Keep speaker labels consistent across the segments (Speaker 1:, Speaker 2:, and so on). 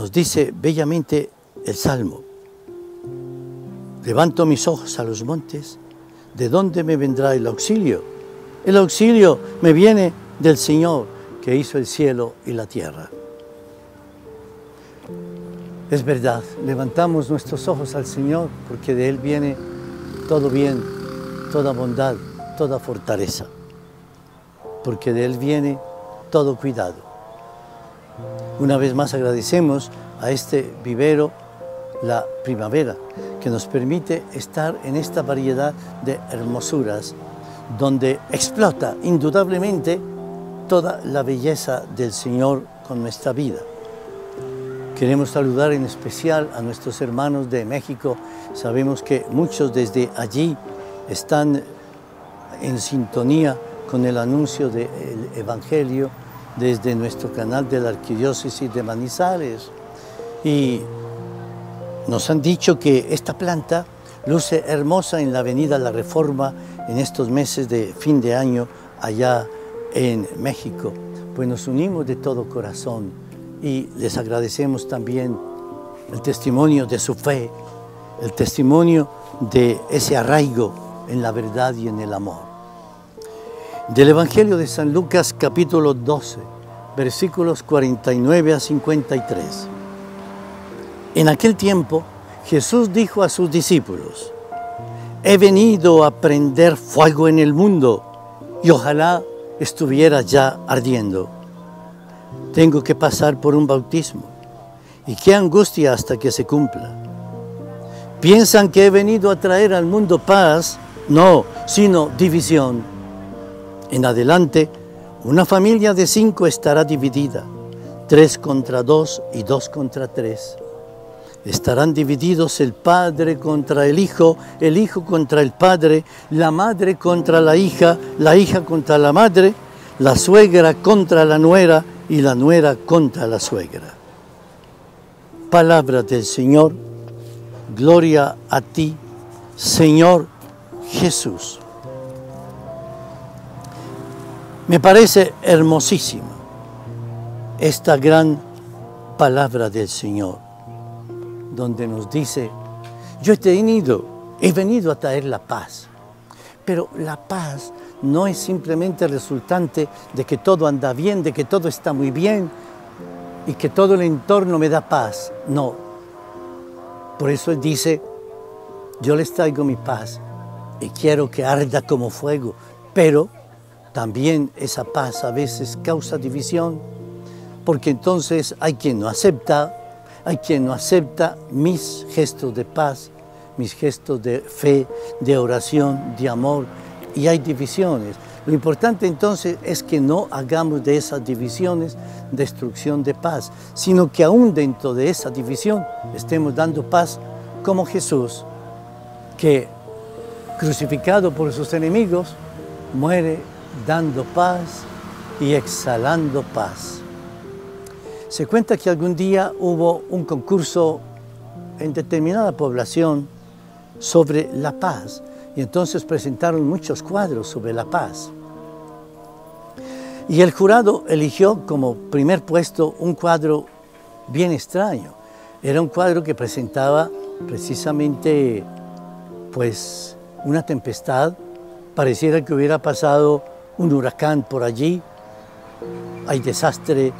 Speaker 1: nos dice bellamente el Salmo. Levanto mis ojos a los montes, ¿de dónde me vendrá el auxilio? El auxilio me viene del Señor que hizo el cielo y la tierra. Es verdad, levantamos nuestros ojos al Señor porque de Él viene todo bien, toda bondad, toda fortaleza, porque de Él viene todo cuidado. Una vez más agradecemos a este vivero la primavera, que nos permite estar en esta variedad de hermosuras, donde explota indudablemente toda la belleza del Señor con nuestra vida. Queremos saludar en especial a nuestros hermanos de México. Sabemos que muchos desde allí están en sintonía con el anuncio del Evangelio desde nuestro canal de la Arquidiócesis de Manizales. Y nos han dicho que esta planta luce hermosa en la avenida La Reforma en estos meses de fin de año allá en México. Pues nos unimos de todo corazón y les agradecemos también el testimonio de su fe, el testimonio de ese arraigo en la verdad y en el amor. Del Evangelio de San Lucas capítulo 12, versículos 49 a 53. En aquel tiempo Jesús dijo a sus discípulos, he venido a prender fuego en el mundo y ojalá estuviera ya ardiendo. Tengo que pasar por un bautismo y qué angustia hasta que se cumpla. Piensan que he venido a traer al mundo paz, no, sino división. En adelante, una familia de cinco estará dividida, tres contra dos y dos contra tres estarán divididos el padre contra el hijo, el hijo contra el padre, la madre contra la hija, la hija contra la madre, la suegra contra la nuera y la nuera contra la suegra. Palabra del Señor, gloria a ti, Señor Jesús. Me parece hermosísima esta gran palabra del Señor donde nos dice, yo he venido, he venido a traer la paz. Pero la paz no es simplemente resultante de que todo anda bien, de que todo está muy bien y que todo el entorno me da paz. No. Por eso Él dice, yo les traigo mi paz y quiero que arda como fuego, pero también esa paz a veces causa división, porque entonces hay quien no acepta hay quien no acepta mis gestos de paz, mis gestos de fe, de oración, de amor, y hay divisiones. Lo importante entonces es que no hagamos de esas divisiones destrucción de paz, sino que aún dentro de esa división estemos dando paz como Jesús, que crucificado por sus enemigos, muere dando paz y exhalando paz. Se cuenta que algún día hubo un concurso en determinada población sobre la paz y entonces presentaron muchos cuadros sobre la paz. Y el jurado eligió como primer puesto un cuadro bien extraño. Era un cuadro que presentaba precisamente pues una tempestad, pareciera que hubiera pasado un huracán por allí, hay desastre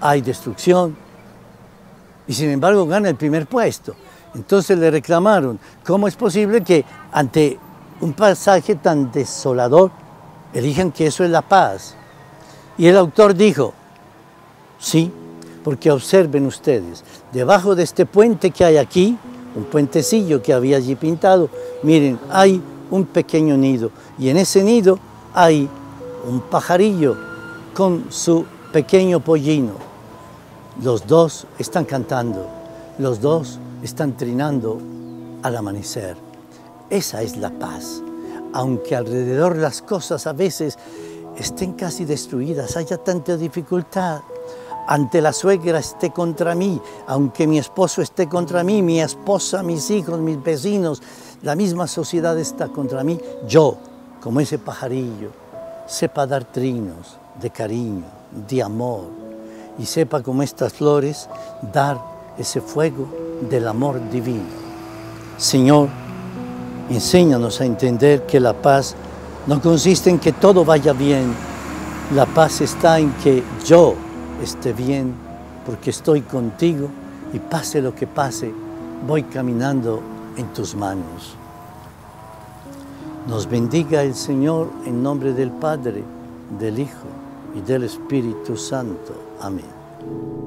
Speaker 1: hay destrucción. Y sin embargo gana el primer puesto. Entonces le reclamaron, ¿cómo es posible que ante un pasaje tan desolador elijan que eso es la paz? Y el autor dijo, sí, porque observen ustedes, debajo de este puente que hay aquí, un puentecillo que había allí pintado, miren, hay un pequeño nido y en ese nido hay un pajarillo con su pequeño pollino. Los dos están cantando, los dos están trinando al amanecer. Esa es la paz. Aunque alrededor las cosas a veces estén casi destruidas, haya tanta dificultad, ante la suegra esté contra mí, aunque mi esposo esté contra mí, mi esposa, mis hijos, mis vecinos, la misma sociedad está contra mí, yo, como ese pajarillo, sepa dar trinos de cariño, de amor, y sepa como estas flores dar ese fuego del amor divino. Señor, enséñanos a entender que la paz no consiste en que todo vaya bien, la paz está en que yo esté bien porque estoy contigo y pase lo que pase, voy caminando en tus manos. Nos bendiga el Señor en nombre del Padre, del Hijo y del Espíritu Santo. Amén.